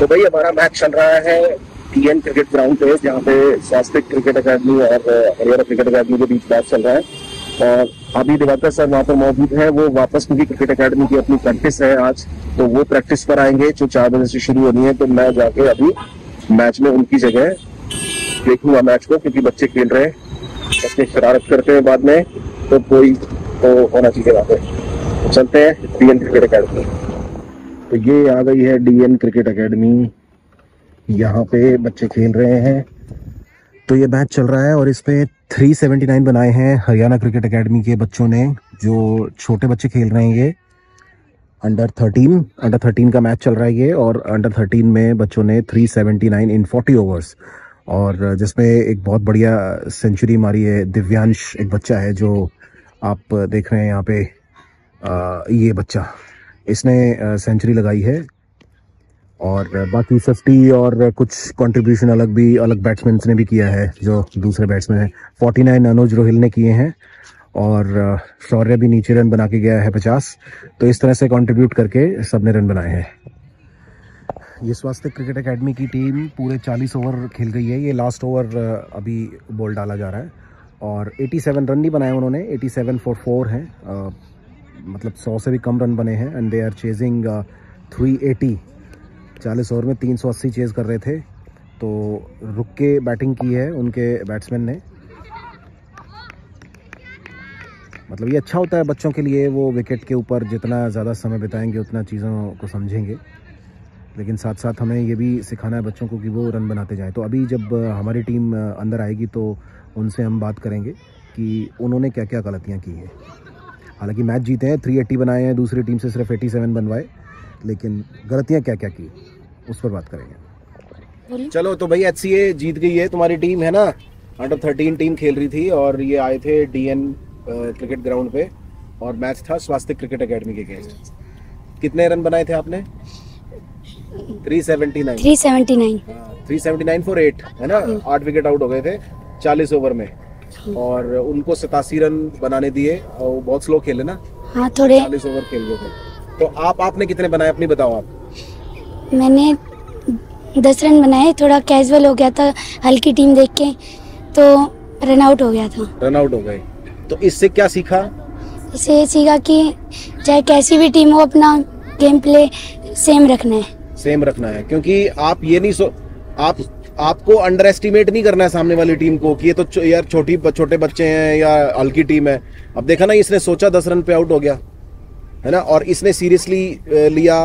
तो भाई हमारा मैच चल रहा है टीएन क्रिकेट ग्राउंड पे, जहाँ पे स्वास्थ्य क्रिकेट अकेडमी और हरियाणा क्रिकेट अकेडमी के बीच मैच चल रहा है। और अभी दिवाकर सर वहाँ पर मौजूद है, वो वापस क्योंकि क्रिकेट अकेडमी की अपनी प्रैक्टिस है आज तो वो प्रैक्टिस पर आएँगे, जो चार बजे से शुरू होनी है तो मैं जाके अभी मैच में उनकी जगह देखूँगा मैच को, क्योंकि बच्चे खेल रहे हैं। बच्चे शरारत करते हैं बाद में तो कोई तो होना चाहिए वहाँ पे तो चलते हैं टीएन क्रिकेट अकेडमी तो ये आ गई है डीएन क्रिकेट एकेडमी यहाँ पे बच्चे खेल रहे हैं। तो ये मैच चल रहा है और इस पे 379 बनाए हैं हरियाणा क्रिकेट एकेडमी के बच्चों ने जो छोटे बच्चे खेल रहे हैं ये। अंडर 13 अंडर 13 का मैच चल रहा है ये और अंडर 13 में बच्चों ने 379 इन 40 ओवर्स और जिसमें एक बहुत बढ़िया सेंचुरी मारी है दिव्यांश एक बच्चा है जो आप देख रहे हैं यहाँ पे आ, ये बच्चा। इसने सेंचुरी लगाई है। और बाकी फिफ्टी और कुछ कंट्रीब्यूशन अलग भी, अलग बैट्समैन ने भी किया है, जो दूसरे बैट्समैन हैं। फोर्टी नाइन अनुज रोहिल ने किए हैं, और शौर्य भी नीचे रन बना के गया है पचास। तो इस तरह से कंट्रीब्यूट करके सबने रन बनाए हैं। ये स्वास्थ्य क्रिकेट एकेडमी की टीम पूरे 40 ओवर खेल गई है। ये लास्ट ओवर अभी बॉल डाला जा रहा है। और 87 रन नहीं बनाए उन्होंने। 87 फॉर फोर हैं। मतलब 100 से भी कम रन बने हैं and they are chasing 380 40 over में 380 चेज कर रहे थे। तो रुक के बैटिंग की है उनके बैट्समैन ने। मतलब ये अच्छा होता है बच्चों के लिए वो विकेट के ऊपर जितना ज़्यादा समय बिताएँगे, उतना चीज़ों को समझेंगे। लेकिन साथ साथ हमें ये भी सिखाना है बच्चों को कि वो रन बनाते जाएँ। तो अभी जब हमारी टीम अंदर आएगी तो उनसे हम बात करेंगे कि उन्होंने क्या क्या गलतियाँ की हैं। हालाँकि मैच जीते हैं थ्री एट्टी बनाए हैं दूसरी टीम से सिर्फ़ एटी सेवन बनवाए। लेकिन गलतियाँ क्या क्या की उस पर बात करेंगे। चलो तो भाई एच जीत गई है तुम्हारी टीम है ना? अंडर थर्टीन टीम खेल रही थी और ये आए थे डीएन क्रिकेट ग्राउंड पे। और मैच था स्वास्थ्य क्रिकेट एकेडमी के अगेंस्ट कितने रन बनाए थे आपने? 379 379 379 फॉर एट है ना? आठ विकेट आउट हो गए थे 40 ओवर में। और उनको सतासी रन बनाने दिए और बहुत स्लो खेले ना। हाँ थोड़े। 40 ओवर खेल गए थे। तो आप आपने कितने बनाए? अपनी बताओ आप। मैंने दस रन बनाए थोड़ा कैजुअल हो गया था हल्की टीम देख के तो रन आउट हो गया था। रन आउट हो गए। तो इससे क्या सीखा? इससे ये सीखा कि चाहे कैसी भी टीम हो अपना गेम प्ले सेम रखना है। सेम रखना है क्योंकि आप ये नहीं सो आप आपको अंडर एस्टिमेट नहीं करना है सामने वाली टीम को कि ये तो यार छोटी छोटे बच्चे हैं या हल्की टीम है। अब देखा ना इसने सोचा दस रन पे आउट हो गया है ना? और इसने सीरियसली लिया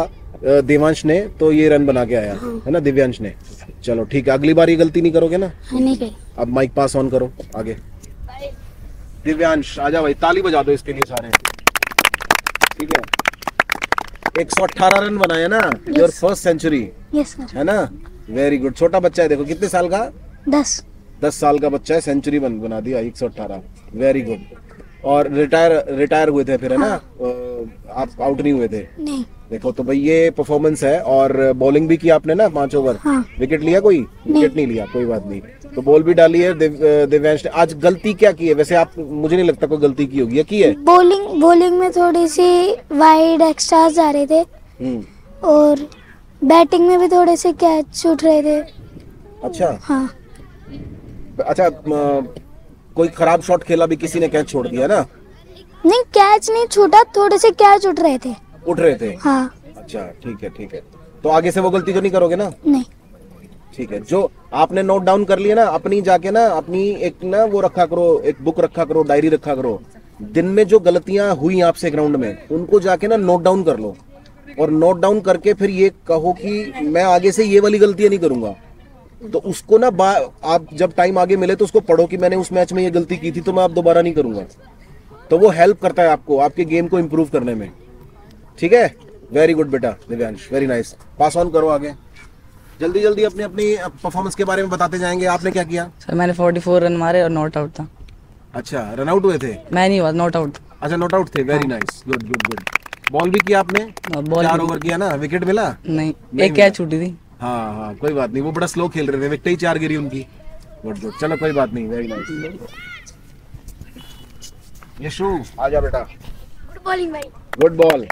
देवांश ने तो ये रन बना के आया हाँ। है ना? दिव्यांश ने। चलो ठीक है अगली बार ये गलती नहीं करोगे ना? हाँ, नहीं अब माइक पास ऑन करो आगे। दिव्यांश आजा भाई ताली बजा दो इसके लिए सारे। ठीक है? 118 रन बनाया ना योर फ़र्स्ट सेंचुरी है ना? वेरी गुड छोटा बच्चा है देखो कितने साल का? दस। दस साल का बच्चा है सेंचुरी बन बना दिया एक सौ अठारह। वेरी गुड और रिटायर रिटायर हुए थे फिर है ना? आप आउट नहीं हुए थे? नहीं। देखो तो भाई ये परफॉर्मेंस है और बॉलिंग भी की आपने ना पाँच ओवर हाँ। विकेट लिया कोई? विकेट नहीं लिया कोई बात नहीं। तो बॉल भी डाली है दिव, दिव्यांश ने। आज गलती क्या की है? वैसे आप मुझे नहीं लगता कोई गलती की होगी की है? बॉलिंग बॉलिंग में थोड़ी सी वाइड एक्स्ट्रास आ रहे थे। हम्म, और बैटिंग में भी थोड़े से कैच छूट रहे थे। अच्छा। हाँ। अच्छा कोई खराब शॉट खेला भी किसी ने कैच छोड़ दिया ना? नहीं कैच नहीं छूटा थोड़े से कैच उठ रहे थे। उठ रहे थे? हाँ। अच्छा ठीक है ठीक है। तो आगे से वो गलती तो नहीं करोगे ना? नहीं। ठीक है जो आपने नोट डाउन कर लिया ना अपनी जाके ना अपनी एक ना वो रखा करो एक बुक रखा करो डायरी रखा करो। दिन में जो गलतियाँ हुई आपसे ग्राउंड में उनको जाके ना नोट डाउन कर लो। और नोट डाउन करके फिर ये कहो कि मैं आगे से ये वाली गलतियाँ नहीं करूँगा। तो उसको ना आप जब टाइम आगे मिले तो उसको पढ़ो कि मैंने उस मैच में ये गलती की थी तो मैं आप दोबारा नहीं करूँगा। तो वो हेल्प करता है आपको आपके गेम को इम्प्रूव करने में। ठीक है? वेरी गुड बेटा Divyansh very nice pass on करो आगे। जल्दी जल्दी अपनी अपनी परफॉर्मेंस के बारे में बताते जाएँगे। आपने क्या किया? सर मैंने 44 रन मारे और नॉट आउट था। अच्छा रन आउट हुए थे? मैं नहीं हुआ नॉट आउट अच्छा नॉट आउट थे। Very nice good good good ball भी किया आपने? चार ओवर किया ना? विकेट मिला? नहीं एक कैच छूटी थी। हाँ हाँ कोई बात नहीं वो बड़ा स्लो खेल रहे थे विकेट ही चार गिरी उनकी। गुड गुड चलो कोई बात नहीं वेरी नाइस यशु आ जा बेटा। गुड बॉलिंग भाई। गुड बॉल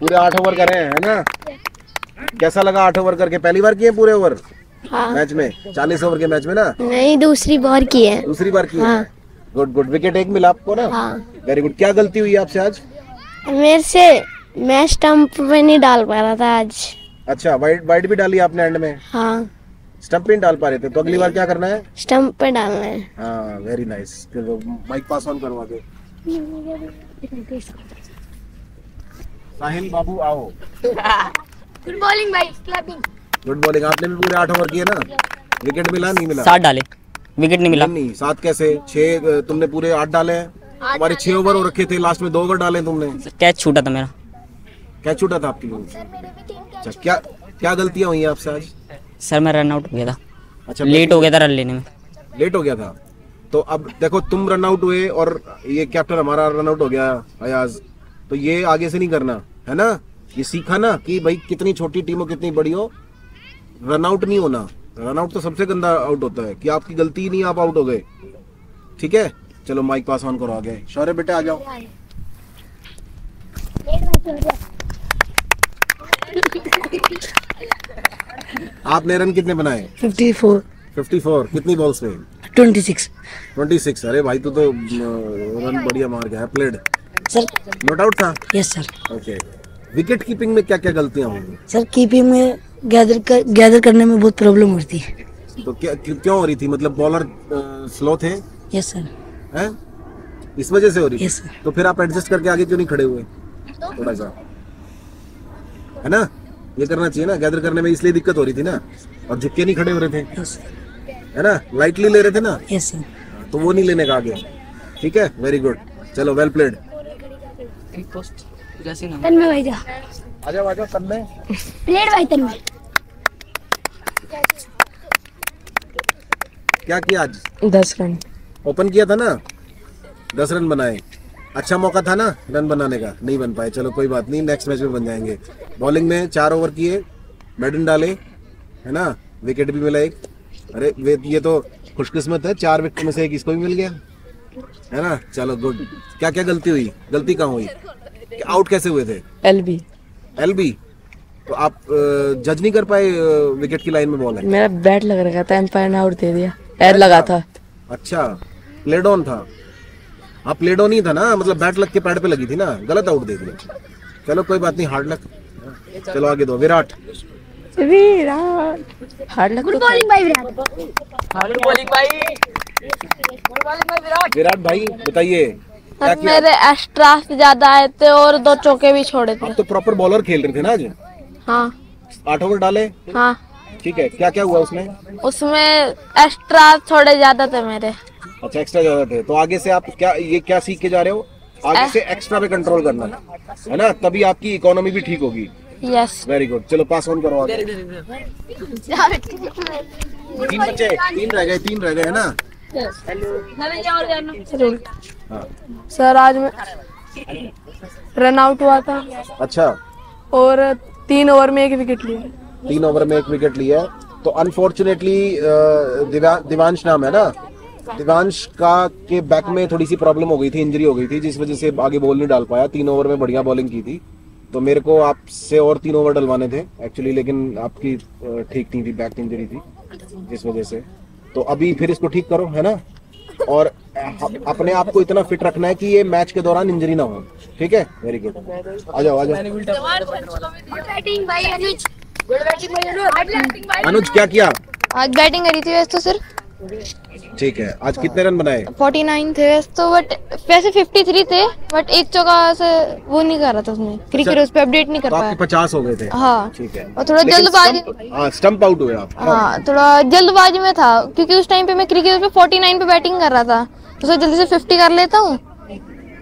पूरे आठ ओवर करे हैं है ना? कैसा लगा आठ ओवर करके? पहली बार किए पूरे ओवर हाँ। मैच में? चालीस ओवर के मैच में ना? नहीं दूसरी बार की है। दूसरी बार की हाँ। गुड गुड विकेट एक मिला आपको ना? हाँ। वेरी गुड क्या गलती हुई आपसे आज? मेरे से मैं स्टंप पे नहीं डाल पा रहा था आज। अच्छा वाइट वाइट भी डाली आपने एंड में? हाँ। स्टंप पे डाल पा रहे थे तो अगली बार क्या करना है? स्टंप पे डालना है। हाँ वेरी नाइस चलो माइक पास ऑन करवा दो। साहिल बाबू आओ। गुड बॉलिंग भाई क्लबिंग गुड बॉलिंग आपने भी पूरे आठ ओवर किए ना? विकेट मिला नहीं मिला? सात डाले। विकेट नहीं मिला। नहीं नहीं सात कैसे? छह तुमने पूरे आठ डाले हैं? हमारे छह ओवर हो रखे थे लास्ट में दो ओवर डाले तुमने। कैच छूटा था मेरा। क्या छूटा था आपकी लोगों अच्छा क्या क्या गलतियाँ हुई आपसे आज? सर मैं रन आउट हो गया था। अच्छा लेट हो गया था रन लेने में। लेट हो गया था। तो अब देखो तुम रन आउट हुए और ये कैप्टन हमारा रन आउट हो गया अयाज तो ये आगे से नहीं करना है ना? ये सीखा ना कि भाई कितनी छोटी टीम हो कितनी बड़ी हो। रन आउट नहीं होना। रन आउट तो सबसे गंदा आउट होता है कि आपकी गलती ही नहीं आप आउट हो गए। ठीक है? चलो माइक पास ऑन करो आगे। शौर्य बेटे आ जाओ। आपने रन कितने बनाए? 54 54 कितनी बॉल्स में 26 26 अरे भाई तू तो रन बढ़िया मार गया प्लेड सर नोट आउट था? Yes sir okay wicket keeping में क्या क्या गलतियाँ होंगी सर कीपिंग में गैदर कर गैदर करने में बहुत प्रॉब्लम होती है। तो क्या क्यों क्यों हो रही थी? मतलब बॉलर स्लो थे? यस सर हैं? इस वजह से हो रही सर तो फिर आप एडजस्ट करके आगे क्यों नहीं खड़े हुए? थोड़ा सा। है ना? ये करना चाहिए ना गैदर करने में इसलिए दिक्कत हो रही थी ना। और झुक के नहीं खड़े हो रहे थे। है ना? लाइटली ले रहे थे ना? यस सर तो वो नहीं लेने का आगे। ठीक है? वेरी गुड चलो वेल प्लेड तन भाई जा। आ जाओ आ जाओ भाई तन क्या किया आज? दस रन। ओपन किया था ना? दस रन बनाए। अच्छा मौका था ना रन बनाने का। नहीं बन पाए। चलो कोई बात नहीं नेक्स्ट मैच में बन जाएँगे। बॉलिंग में चार ओवर किए मेडन डाले है ना? विकेट भी मिला एक। अरे वे ये तो खुशकिस्मत है चार विकेट में से एक इसको भी मिल गया। है ना? चलो गुड क्या क्या गलती हुई? गलती कहाँ हुई? आउट कैसे हुए थे? एल बी एल तो आप जज नहीं कर पाए विकेट की लाइन में बॉल है मेरा बैट लग रखा था एम्पायर ने आउट दे दिया। एड लगा था। अच्छा। प्लेड ऑन था। आप प्लेड ऑन ही था ना मतलब बैट लग के पैड पे लगी थी ना। गलत आउट दे दिया। चलो कोई बात नहीं हार्ड लक चलो आगे दो। विराट। विराट। हार्ड लग गुड बॉलिंग भाई विराट। विराट भाई बताइए। मेरे एक्स्ट्रा ज़्यादा आए थे और दो चौके भी छोड़े थे। आप तो प्रॉपर बॉलर खेल रहे थे ना आज? हाँ। आठ ओवर डाले? हाँ। ठीक है क्या क्या हुआ उसमें? उसमें एक्स्ट्रा थोड़े ज़्यादा थे मेरे। अच्छा एक्स्ट्रा ज़्यादा थे तो आगे से आप क्या ये क्या सीख के जा रहे हो? आगे से एक्स्ट्रा पे कंट्रोल करना है। ना? तभी आपकी इकोनॉमी भी ठीक होगी। यस वेरी गुड चलो पास ऑन करो आगे। तीन बच्चे तीन रह गए तीन रह गए है ना? हाँ। सर आज मैं रन आउट हुआ था। अच्छा। और तीन ओवर में एक विकेट लिया। तीन ओवर में एक विकेट लिया तो अनफॉर्चुनेटली दिवांश नाम है ना? दिवांश का के बैक में थोड़ी सी प्रॉब्लम हो गई थी इंजरी हो गई थी जिस वजह से आगे बॉल नहीं डाल पाया। तीन ओवर में बढ़िया बॉलिंग की थी। तो मेरे को आपसे और तीन ओवर डलवाने थे एक्चुअली लेकिन आपकी ठीक नहीं थी बैक इंजरी थी जिस वजह से। तो अभी फिर इसको ठीक करो है ना? और अपने आप को इतना फिट रखना है कि ये मैच के दौरान इंजरी ना हो। ठीक है? वेरी गुड आ जाओ आ जाओ। अनुज क्या किया? आज बैटिंग करी थी वैसे तो सर ठीक है। आज कितने रन बनाए? 49 थे वैसे तो बट वैसे 53 थे बट एक चौका से वो नहीं कर रहा था उसने। क्रिकेट उस पे अपडेट नहीं कर तो पाया। पचास हो गए थे। हाँ। ठीक है। और थोड़ा जल्दबाजी हाँ स्टंप आउट हुए आप। हाँ थोड़ा जल्दबाजी में था क्योंकि उस टाइम पे मैं क्रिकेट पे 49 पे बैटिंग कर रहा था। तो जल्दी से 50 कर लेता हूँ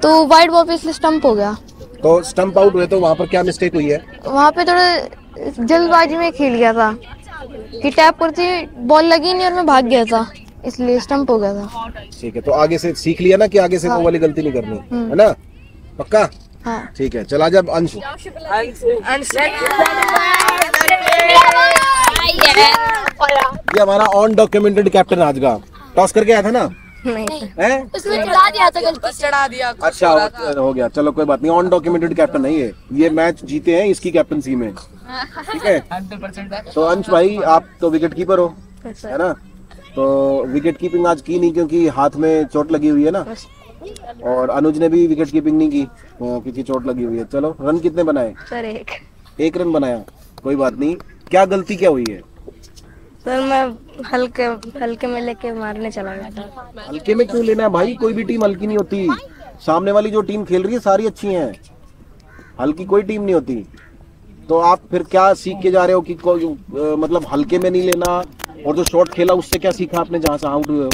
तो वाइड बॉल पे इसलिए स्टंप हो गया। तो स्टंप आउट हुए तो वहाँ पर क्या मिस्टेक हुई है? वहाँ पे थोड़ा जल्दबाजी में खेल गया था। कि टैप थी बॉल लगी नहीं और मैं भाग गया था। इसलिए स्टंप हो गया था। ठीक है तो आगे से सीख लिया ना कि आगे से वो वाली गलती नहीं करनी है ना? पक्का? हाँ। ठीक है चला जब अंश। ये हमारा ऑन डॉक्यूमेंटेड कैप्टन आज का टॉस करके आया था ना? हैं? उसमें चढ़ा दिया था गलती से। अच्छा हो, हो गया चलो कोई बात नहीं ऑन डॉक्यूमेंटेड कैप्टन नहीं है। ये मैच जीते हैं इसकी कैप्टनसी में। ठीक है? तो अंश भाई आप तो विकेट कीपर हो है ना? तो विकेट कीपिंग आज की नहीं क्योंकि हाथ में चोट लगी हुई है ना? और अनुज ने भी विकेट कीपिंग नहीं की क्योंकि चोट लगी हुई है। चलो रन कितने बनाए? सर एक। एक रन बनाया कोई बात नहीं। क्या गलती क्या हुई है? सर मैं हल्के हल्के में लेके मारने चला गया था। हल्के में क्यों लेना है भाई? कोई भी टीम हल्की नहीं होती। सामने वाली जो टीम खेल रही है सारी अच्छी है। हल्की कोई टीम नहीं होती। तो आप फिर क्या सीख के जा रहे हो कि कोई मतलब हल्के में नहीं लेना? और जो शॉट खेला उससे क्या सीखा आपने जहाँ से आउट हुए हो?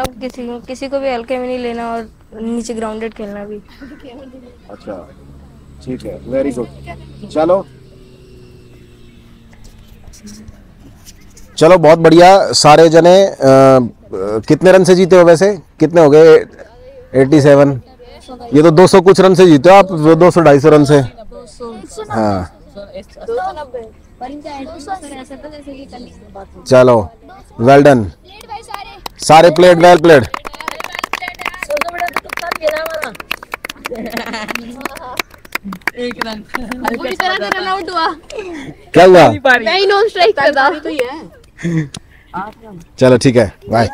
अब किसी किसी को भी हल्के में नहीं लेना और नीचे ग्राउंडेड खेलना भी। अच्छा ठीक है वेरी गुड चलो। चलो बहुत बढ़िया। सारे जने अ, कितने रन से जीते हो वैसे? कितने हो गए? 87 ये तो 200 कुछ रन से जीते हो आप? दो सौ ढाई सौ रन से। हाँ। चलो वेल डन सारे plate well played run. Out हुआ। क्या हुआ? मैं ही नॉन स्ट्राइक पे था। चलो ठीक है। बाय